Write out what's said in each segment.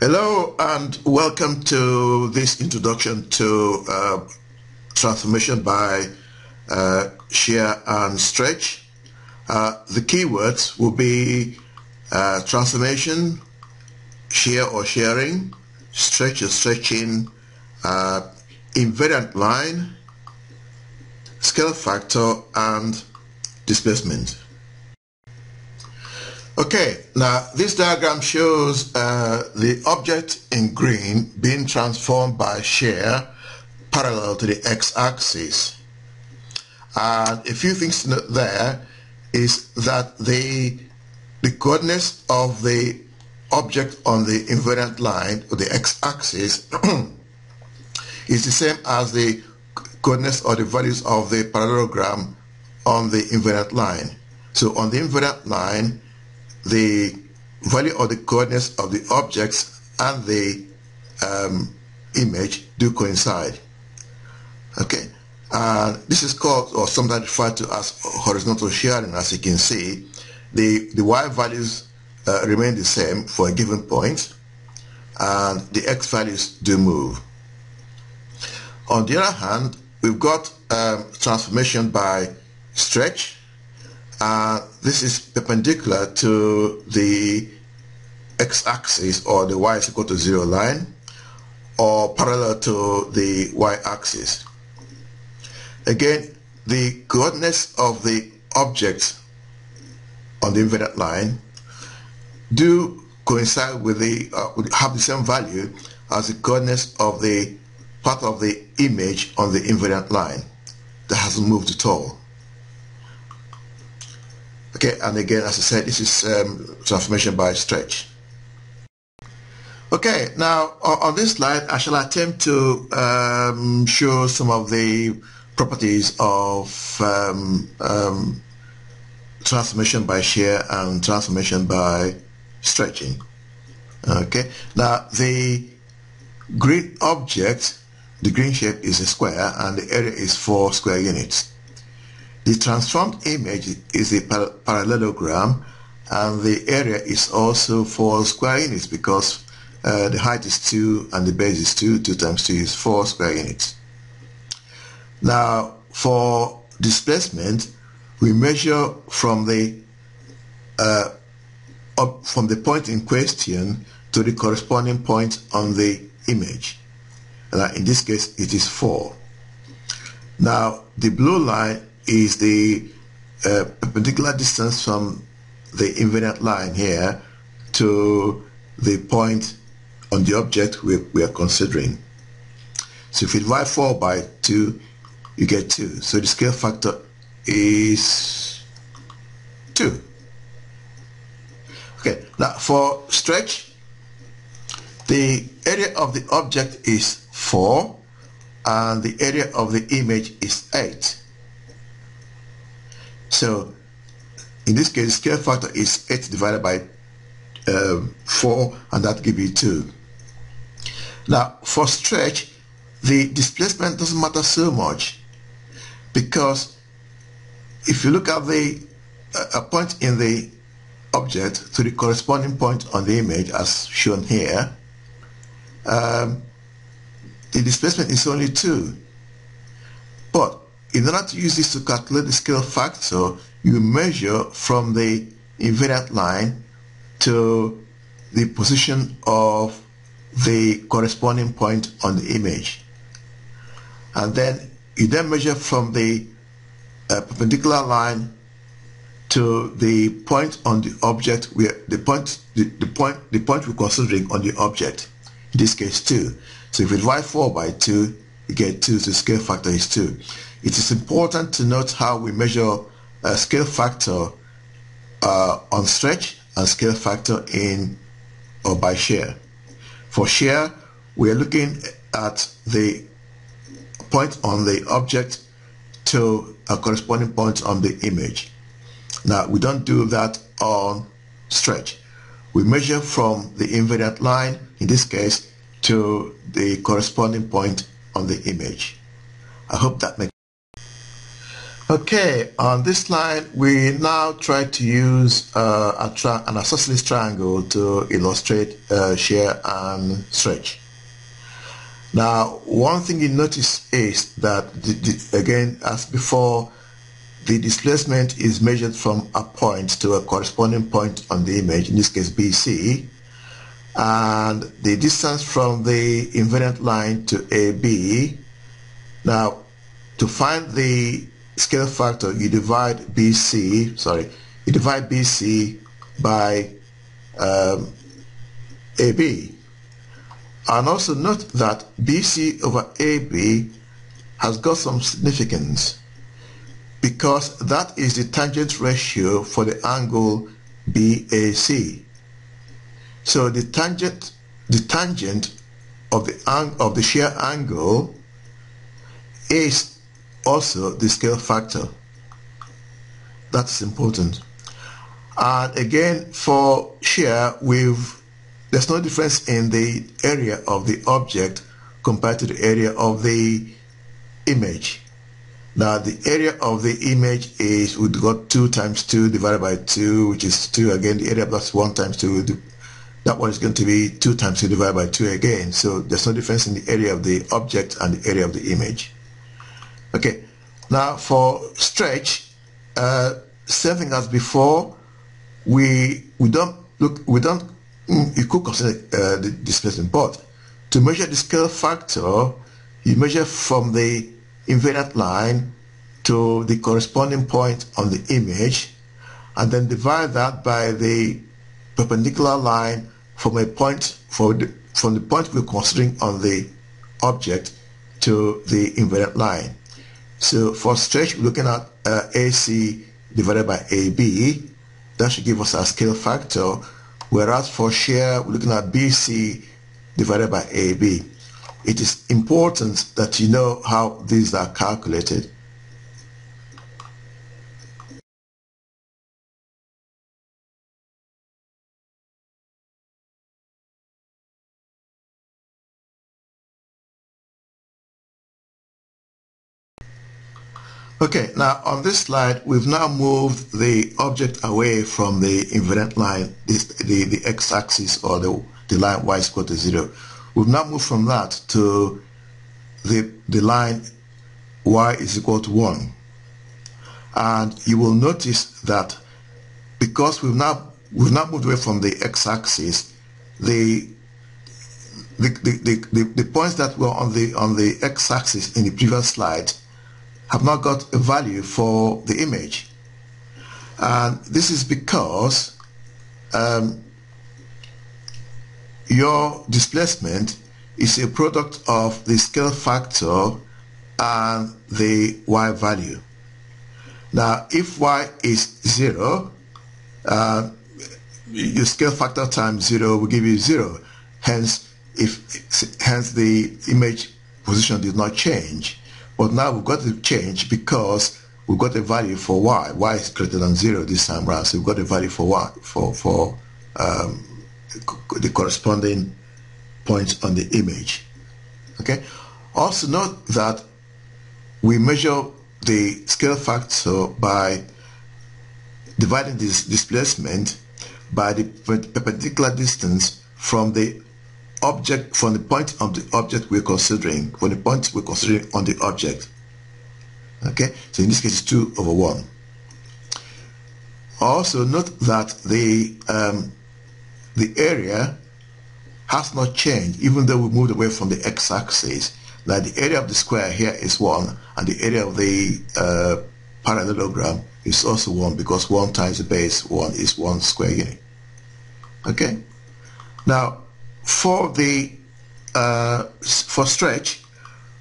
Hello and welcome to this introduction to uh, transformation by uh, shear and stretch. Uh, the keywords will be uh, transformation, shear or shearing, stretch or stretching, uh, invariant line, scale factor and displacement. Okay, now this diagram shows uh, the object in green being transformed by shear parallel to the x-axis. And a few things to note there is that the, the coordinates of the object on the invariant line or the x-axis is the same as the coordinates or the values of the parallelogram on the invariant line. So on the invariant line, the value of the coordinates of the objects and the um, image do coincide. Okay, uh, this is called or sometimes referred to as horizontal shearing as you can see. The, the y values uh, remain the same for a given point and the x values do move. On the other hand, we've got um, transformation by stretch uh, this is perpendicular to the x-axis or the y is equal to zero line or parallel to the y-axis. Again, the coordinates of the object on the invariant line do coincide with the uh, have the same value as the coordinates of the part of the image on the invariant line that hasn't moved at all. Okay, and again, as I said, this is um, transformation by stretch. Okay, now on this slide, I shall attempt to um, show some of the properties of um, um, transformation by shear and transformation by stretching. Okay, now the green object, the green shape is a square and the area is 4 square units. The transformed image is a par parallelogram and the area is also 4 square units because uh, the height is 2 and the base is 2. 2 times 2 is 4 square units. Now for displacement we measure from the uh, from the point in question to the corresponding point on the image. Uh, in this case it is 4. Now the blue line is the uh, perpendicular distance from the invariant line here to the point on the object we, we are considering. So if you divide 4 by 2, you get 2. So the scale factor is 2. Okay, now for stretch, the area of the object is 4 and the area of the image is 8. So in this case, scale factor is 8 divided by um, 4 and that gives you 2. Now for stretch, the displacement doesn't matter so much because if you look at the uh, a point in the object to the corresponding point on the image as shown here, um, the displacement is only 2. In order to use this to calculate the scale factor, you measure from the invariant line to the position of the corresponding point on the image. And then you then measure from the uh, perpendicular line to the point on the object where the point the, the point the point we're considering on the object. In this case 2 so if you divide 4 by 2 you get 2 so the scale factor is 2 it is important to note how we measure a scale factor uh, on stretch and scale factor in or by shear. For shear, we are looking at the point on the object to a corresponding point on the image. Now, we don't do that on stretch. We measure from the invariant line, in this case, to the corresponding point on the image. I hope that makes Okay, on this line, we now try to use uh, an isosceles triangle to illustrate uh, shear and stretch. Now, one thing you notice is that, the, the, again, as before, the displacement is measured from a point to a corresponding point on the image, in this case BC, and the distance from the invariant line to AB. Now, to find the scale factor, you divide BC, sorry, you divide BC by um, AB. And also note that BC over AB has got some significance because that is the tangent ratio for the angle BAC. So the tangent, the tangent of the, of the shear angle is also the scale factor. That's important. And again, for shear, we've there's no difference in the area of the object compared to the area of the image. Now the area of the image is we've got 2 times 2 divided by 2 which is 2 again the area plus 1 times 2 that one is going to be 2 times 2 divided by 2 again so there's no difference in the area of the object and the area of the image. Okay, now for stretch, uh, same thing as before. We we don't look we don't mm, you could consider uh, the displacement, but to measure the scale factor, you measure from the invariant line to the corresponding point on the image, and then divide that by the perpendicular line from a point for the, from the point we're considering on the object to the invariant line. So for stretch, we're looking at uh, AC divided by AB. That should give us a scale factor. Whereas for shear, we're looking at BC divided by AB. It is important that you know how these are calculated. Okay, now on this slide, we've now moved the object away from the invariant line, this, the, the x-axis or the, the line y is equal to 0. We've now moved from that to the, the line y is equal to 1. And you will notice that because we've now, we've now moved away from the x-axis, the the, the, the, the, points that were on the on the x-axis in the previous slide have not got a value for the image. And this is because um, your displacement is a product of the scale factor and the y value. Now, if y is 0, uh, your scale factor times 0 will give you 0. Hence, if hence the image position did not change. But now we've got to change because we've got a value for y. y is greater than 0 this time around. So we've got a value for y, for, for um, the corresponding points on the image. Okay. Also note that we measure the scale factor by dividing this displacement by the perpendicular distance from the object from the point of the object we're considering, from the point we're considering on the object. Okay, so in this case it's 2 over 1. Also note that the um, the area has not changed even though we moved away from the x-axis. Like the area of the square here is 1 and the area of the uh, parallelogram is also 1 because 1 times the base 1 is 1 square unit. Okay? Now, for the uh, for stretch,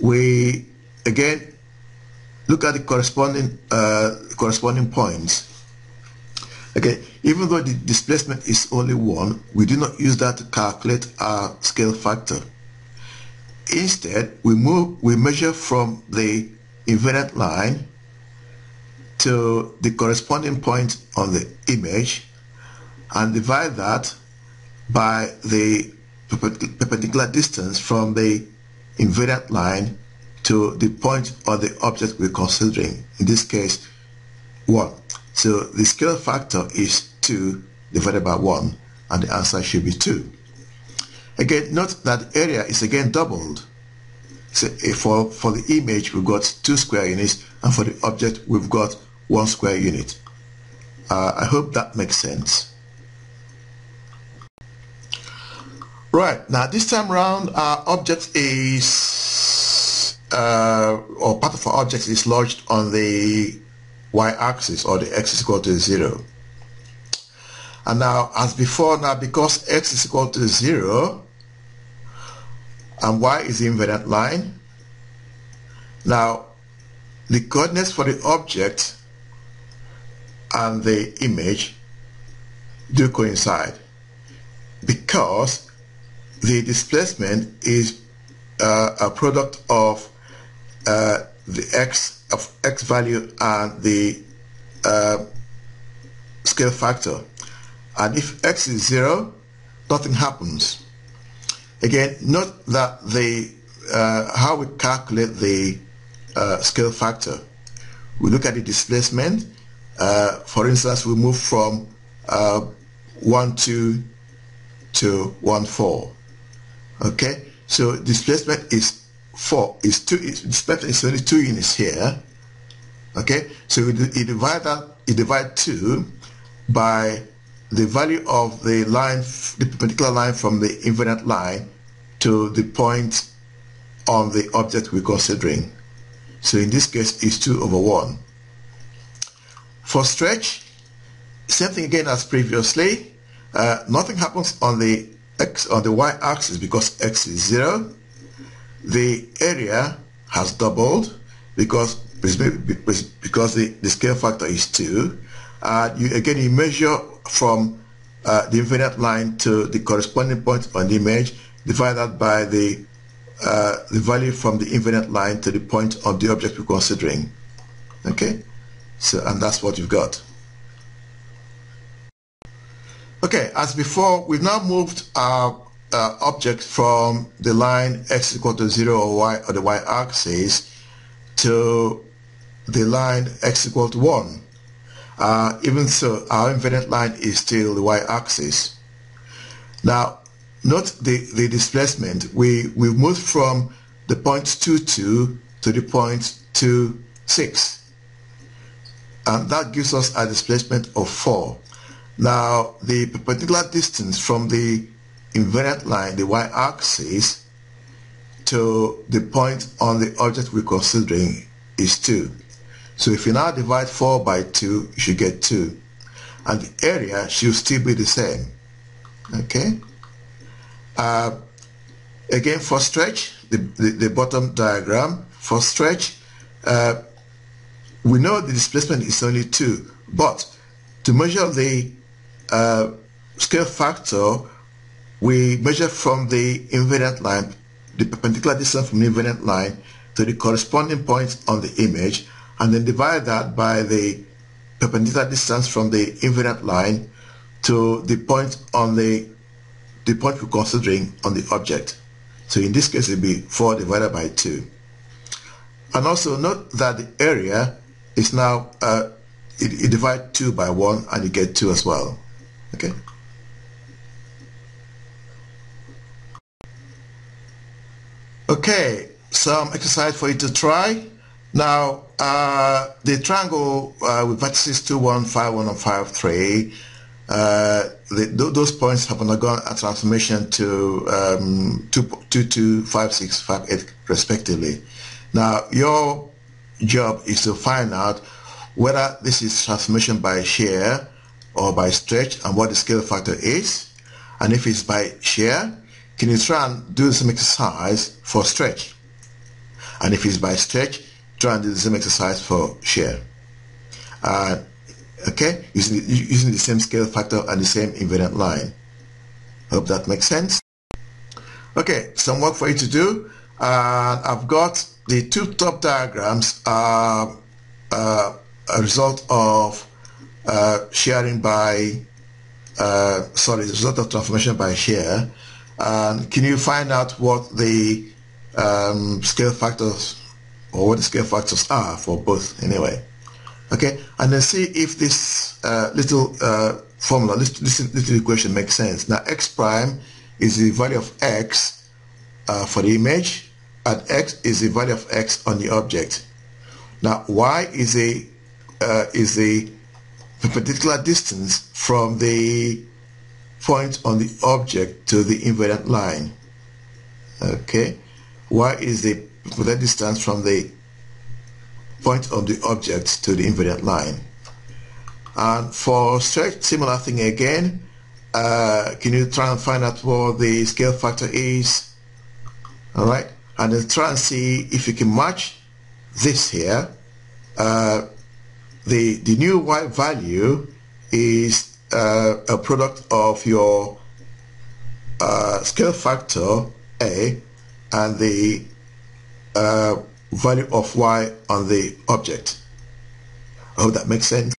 we again look at the corresponding uh, corresponding points. Okay, even though the displacement is only one, we do not use that to calculate our scale factor. Instead, we move we measure from the invariant line to the corresponding point on the image and divide that by the perpendicular distance from the invariant line to the point or the object we're considering. In this case, 1. So the scale factor is 2 divided by 1 and the answer should be 2. Again, note that area is again doubled. So for, for the image, we've got 2 square units and for the object, we've got 1 square unit. Uh, I hope that makes sense. Right, now this time around our object is, uh, or part of our object is lodged on the y-axis or the x is equal to 0. And now as before, now because x is equal to 0 and y is the invariant line, now the coordinates for the object and the image do coincide because the displacement is uh, a product of uh, the x of x value and the uh, scale factor. And if x is zero nothing happens. Again note that the uh, how we calculate the uh, scale factor. We look at the displacement uh, for instance we move from 1 2 to 1 4 okay? So displacement is four is two is displacement is only two units here. Okay? So you divide that you divide two by the value of the line the perpendicular line from the infinite line to the point on the object we're considering. So in this case it's 2 over 1 for stretch same thing again as previously. Uh, nothing happens on the x on the y-axis because x is 0 the area has doubled because because the, the scale factor is 2 uh, you again you measure from uh, the infinite line to the corresponding point on the image divided by the uh, the value from the infinite line to the point of the object we're considering. Okay? So and that's what you've got Okay, as before, we've now moved our uh, object from the line x equal to 0 or y or the y-axis to the line x equal to 1. Uh, even so, our invariant line is still the y-axis. Now, note the, the displacement. We, we moved from the point 2, 2 to the point 2, 6. And that gives us a displacement of 4. Now, the perpendicular distance from the invariant line, the y-axis, to the point on the object we're considering is 2. So if you now divide 4 by 2, you should get 2. And the area should still be the same. Okay? Uh, again, for stretch, the, the, the, bottom diagram, for stretch, uh, we know the displacement is only 2. But to measure the uh, scale factor, we measure from the invariant line, the perpendicular distance from the invariant line to the corresponding point on the image, and then divide that by the perpendicular distance from the invariant line to the point on the the point we're considering on the object. So in this case, it will be 4 divided by 2. And also note that the area is now, uh, it divides 2 by 1 and you get 2 as well. Okay. Okay, some exercise for you to try. Now, uh, the triangle uh, with vertices 2, 1, 5, 1, and 5, 3, uh, the, those points have undergone a transformation to um, 2, 2, 2, 5, 6, 5, 8, respectively. Now, your job is to find out whether this is transformation by shear or by stretch and what the scale factor is. And if it's by shear, can you try and do the same exercise for stretch? And if it's by stretch, try and do the same exercise for shear. Uh, okay, using the, using the same scale factor and the same invariant line. Hope that makes sense. Okay, some work for you to do. Uh, I've got the two top diagrams are uh, a result of uh, shearing by, uh, sorry, the result of transformation by shear. And can you find out what the um, scale factors or what the scale factors are for both anyway. Okay, and then see if this uh, little uh, formula, this, this, little equation makes sense. Now x prime is the value of x uh, for the image and x is the value of x on the object. Now y is a uh, is a perpendicular distance from the point on the object to the invariant line. Okay, y is the perpendicular distance from the point of the object to the invariant line. And for stretch, similar thing again. Uh, can you try and find out what the scale factor is? All right, and then try and see if you can match this here. Uh, the the new y value is uh, a product of your uh, scale factor a and the uh, value of y on the object. I hope that makes sense.